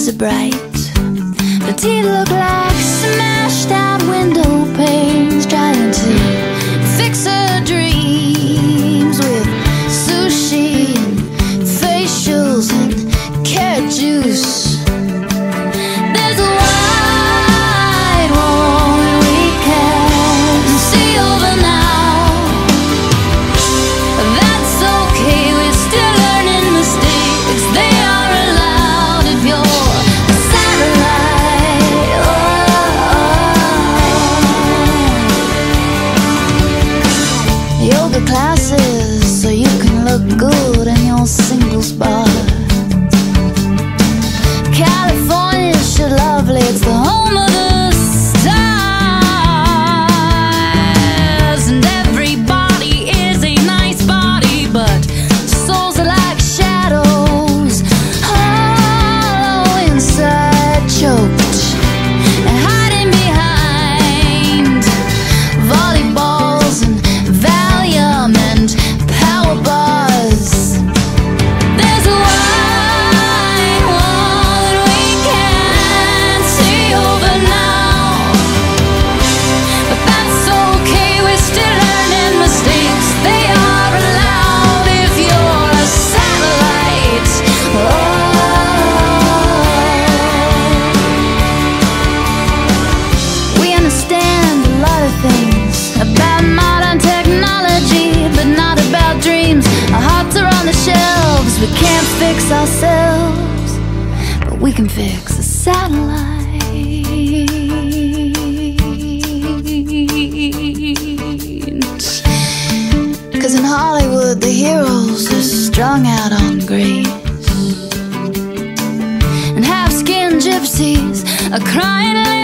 eyes are bright. But he looked like smashed out windows. good. we can't fix ourselves, but we can fix a satellite. Cause in Hollywood, the heroes are strung out on grace, and half skinned gypsies are crying.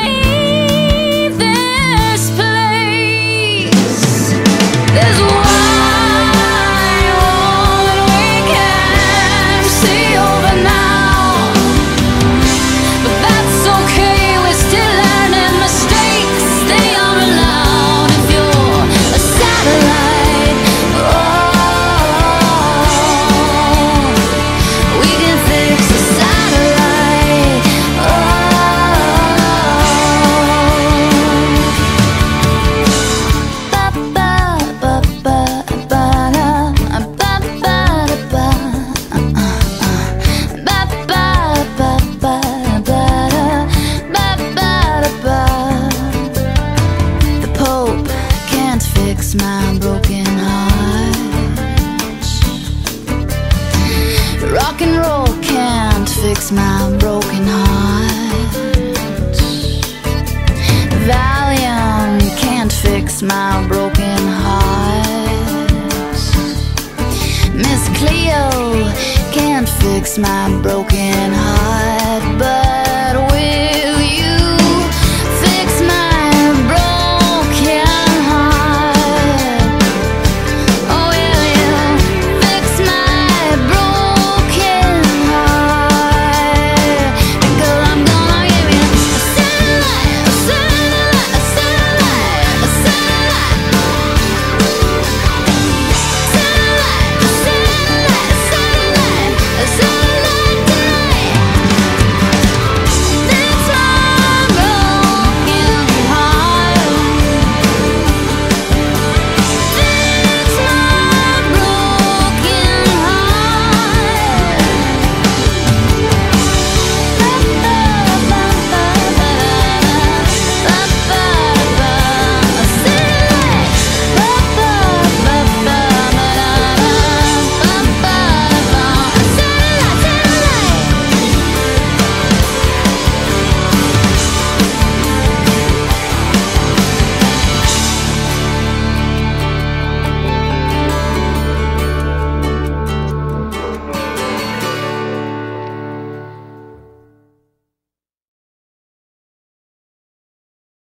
my broken heart. Rock and roll can't fix my broken heart. Valium can't fix my broken heart. Miss Cleo can't fix my broken heart, but.